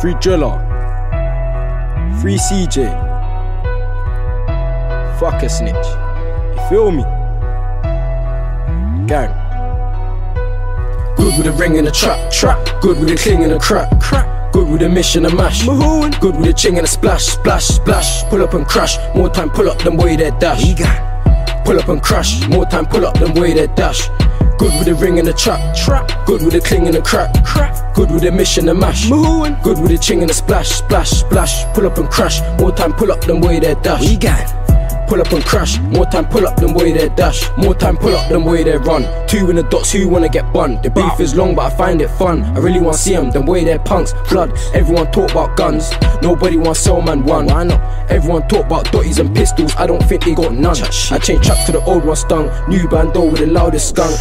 Free Driller. Free CJ. Fuck a snitch. You feel me? Gang. Good with a ring and a trap, trap. Good with a cling and a crack, crack. Good with a mission and mash. Mahoon. Good with a ching and a splash, splash, splash. Pull up and crash. More time, pull up, them way that dash. Pull up and crash. More time, pull up, them way that dash. Good with a ring and a trap, trap. Good with a cling and a crack, crack. Good with a mission and mash. Mahoon. Good with a ching and a splash, splash, splash. Pull up and crash. More time, pull up, them way that dash. We got. Pull up and crash, more time pull up than way they dash, more time pull up than way they run. Two in the dots, who wanna get bun? The beef is long, but I find it fun. I really wanna see them, the way they're punks. Blood, everyone talk about guns, nobody wants sell man one. Why not? Everyone talk about dotties and pistols, I don't think they got none. I change trap to the old one stung, new bando with the loudest skunk.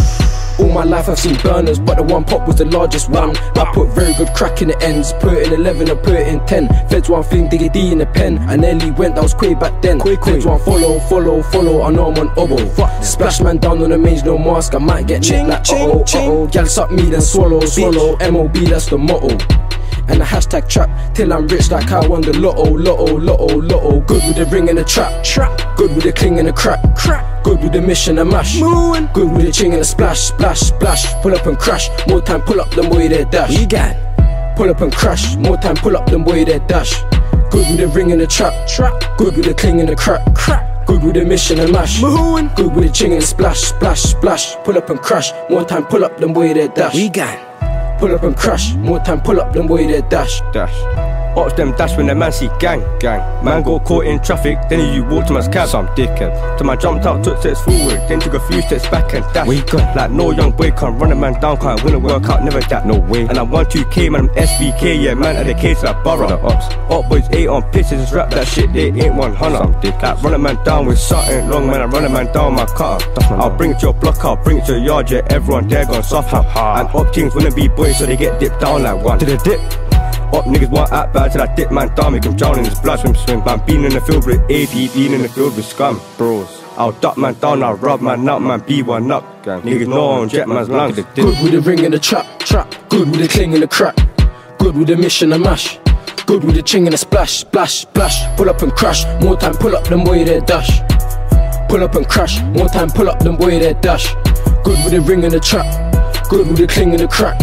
All my life I've seen burners, but the one pop was the largest one. I put very good crack in the ends, put it in 11 and put it in 10. Feds one thing, Digga D in the pen. I nearly went, that was quick back then. Feds one follow, follow, follow, I know I'm on obo. Splash man down on the mange, no mask, I might get Ching, nicked like ching, uh oh, uh ching. oh. Gal suck me, then swallow, swallow. MOB, that's the motto. And the hashtag trap till I'm rich like I won the lotto, lotto, lotto, lotto. Good with the ring and the trap, trap. Good with the cling and the crack, crack. Good with the mission and mash. Mahoon. Good with the ching and the splash, splash, splash. Pull up and crash. More time, pull up them way they dash. We got. Pull up and crash. More time, pull up them way they dash. Good with the ring and the trap, trap. Good with the cling and the crack, crack. Good with the mission and mash. Mahoon. Good with the ching and splash, splash, splash. Pull up and crash. More time, pull up them way they dash. We got. Pull up and crash. More time, pull up them way they dash. dash. Watch them dash when the man see gang, gang. Man got caught in traffic, then you walk to my cab. Some dickhead. Till man jumped out, took steps forward, then took a few steps back and dash. Wake up. Like no young boy can't run a man down, can't win a workout, never that. No way. And I'm 1-2K, man, I'm SBK, yeah, man, at the case like borough. The ops. Up boys eight on pitches, just rap that shit, they ain't one hunter. Some dickheads. Like run a man down with something long, man, I run a man down my car. I'll bring it to your block, I'll bring it to your yard, yeah, everyone there gon' suffer. and up teams wanna be boys, so they get dipped down like one. To the dip. Up niggas want act bad till I dip man down, make him drown in his blood, swim, swim. Man, been in the field with AP, been in the field with scum, bros. I'll duck man down, I'll rub man up, man, be one up. Gang. Niggas know on jet man's lungs. Good with the ring and the trap, trap. Good with the cling and the crack. Good with the mission and mash. Good with the ching and the splash, splash, splash. Pull up and crash. More time, pull up them way they dash. Pull up and crash. More time, pull up them way they dash. Good with the ring and the trap. Good with the cling and the crack.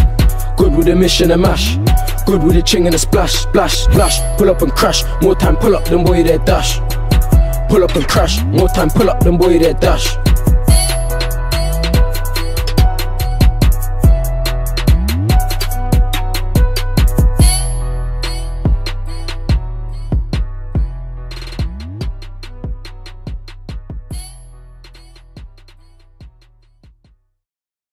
Good with the mission and mash. Good with the ching and the splash, splash, splash. Pull up and crash. More time, pull up them boy they dash. Pull up and crash. More time, pull up them boy they dash.